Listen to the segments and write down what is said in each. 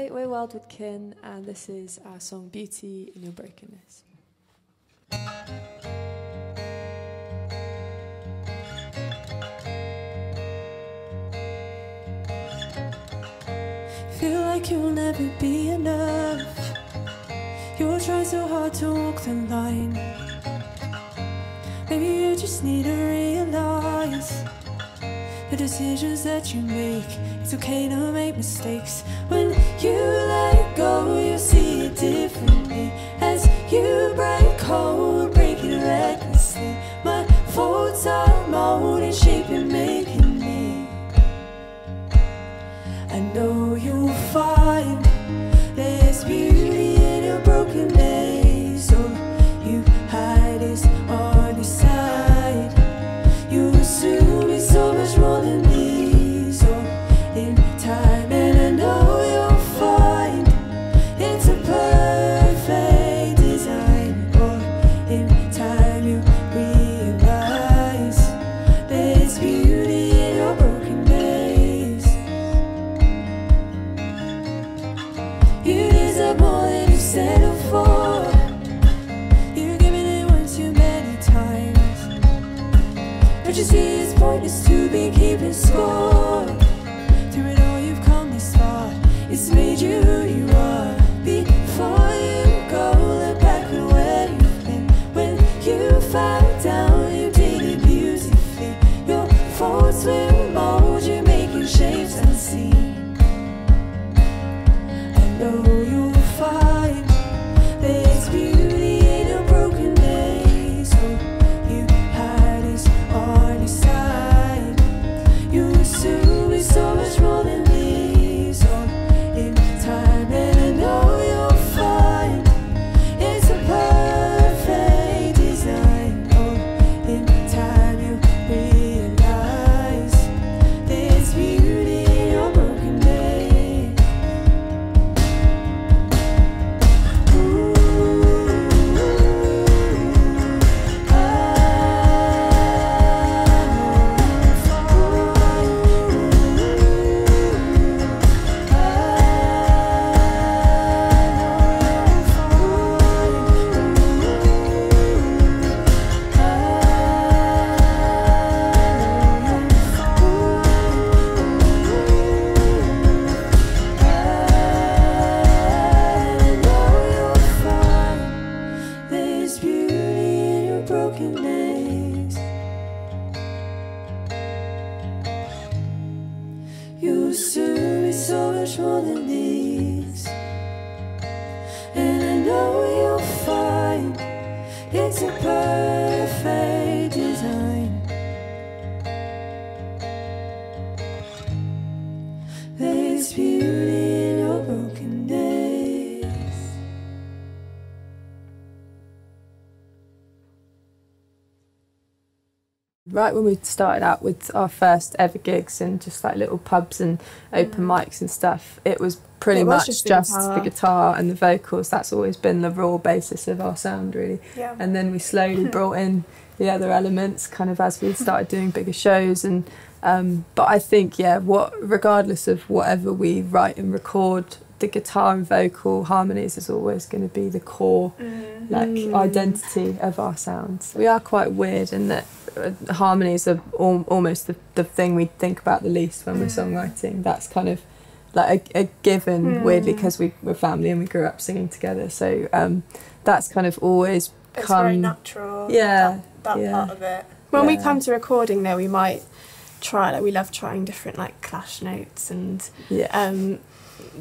Hi, we're Wildwood Kin, and this is our song Beauty in Your Brokenness. Feel like you'll never be enough. You're trying so hard to walk the line. Maybe you just need to realize the decisions that you make. It's okay to make mistakes. When you let go, you see it differently. As you break cold, break it recklessly. My faults are molding, shaping, making me. I know you see it's pointless to be keeping score? Through it all, you've come this far. It's made you who you are. Before you go, look back at where you've been. When you fell down, you did it beautifully. Your faults will mold you, making shapes much more than these. And I know you'll find it's a perfect right when we started out with our first ever gigs and just like little pubs and open mm. mics and stuff, it was pretty It was much just just, the the, guitar. guitar. and the vocals. That's always been the raw basis of our sound, really. Yeah. And then we slowly brought in the other elements, kind of as we mm. started doing bigger shows. And um, but I think, yeah, what regardless of whatever we write and record, the guitar and vocal harmonies is always going to be the core mm. like identity of our sounds. We are quite weird in that harmonies are al- almost the, the thing we think about the least when we're songwriting. That's kind of like a, a given, weirdly, because we, we're family and we grew up singing together. So um, that's kind of always It's come. very natural. Yeah, That, that yeah. part of it. When we come to recording, though, we might try. Like we love trying different like clash notes and yeah, um, We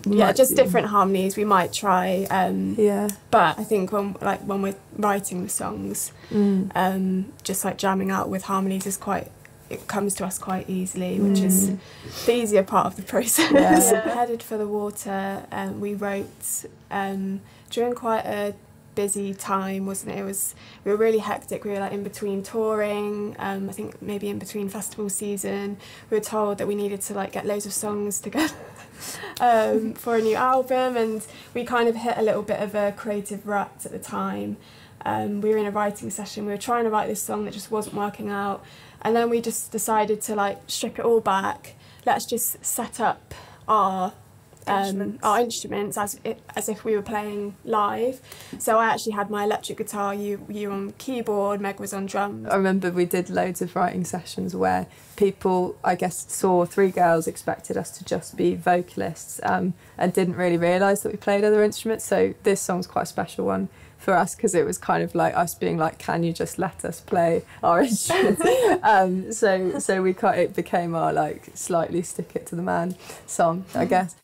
yeah, might just different harmonies. We might try. Um, Yeah, But I think when like when we're writing the songs, mm. um, just like jamming out with harmonies is quite. It comes to us quite easily, which is the easier part of the process. Mm. Yeah. Headed for the water, um, we wrote um, during quite a busy time, wasn't it? It was we were really hectic. We were like in between touring. Um, I think maybe in between festival season. We were told that we needed to like get loads of songs together um, for a new album, and we kind of hit a little bit of a creative rut at the time. Um, we were in a writing session. We were trying to write this song that just wasn't working out, and then we just decided to like strip it all back. Let's just set up our um, Instruments. our instruments as as if we were playing live. So I actually had my electric guitar, you you on keyboard, Meg was on drums. I remember we did loads of writing sessions where people, I guess, saw three girls, expected us to just be vocalists, um, and didn't really realise that we played other instruments. So this song's quite a special one for us because it was kind of like us being like, "Can you just let us play our instruments?" um, so so we cut, it became our like slightly stick it to the man song, I guess.